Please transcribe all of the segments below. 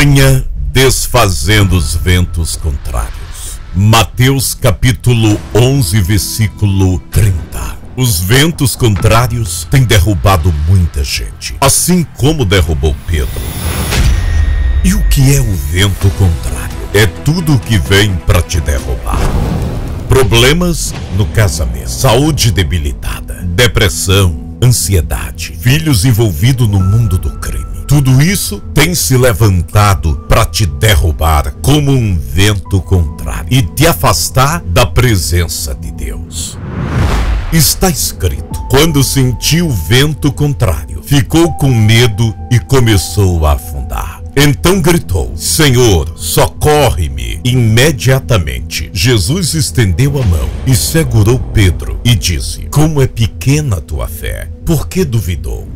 Campanha Desfazendo os Ventos Contrários. Mateus capítulo 11, versículo 30. Os ventos contrários têm derrubado muita gente, assim como derrubou Pedro. E o que é o vento contrário? É tudo o que vem para te derrubar. Problemas no casamento, saúde debilitada, depressão, ansiedade, filhos envolvidos no mundo do. Tudo isso tem se levantado para te derrubar como um vento contrário e te afastar da presença de Deus. Está escrito: quando sentiu o vento contrário, ficou com medo e começou a afundar. Então gritou: Senhor, socorre-me! Imediatamente, Jesus estendeu a mão e segurou Pedro e disse: Como é pequena a tua fé, por que duvidou?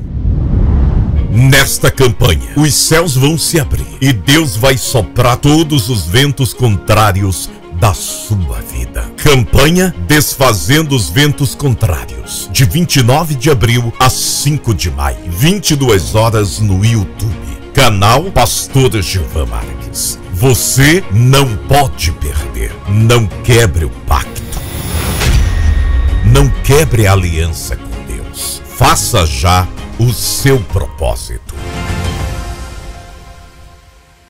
Nesta campanha, os céus vão se abrir e Deus vai soprar todos os ventos contrários da sua vida. Campanha Desfazendo os Ventos Contrários, de 29 de abril a 5 de maio, 22 horas no YouTube. Canal Pastor Gilvan Marques. Você não pode perder. Não quebre o pacto. Não quebre a aliança com Deus. Faça já o seu propósito.